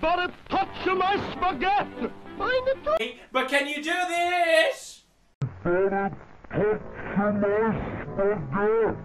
But a touch of my spaghetti! A touch! But can you do this? But a touch of my spaghetti!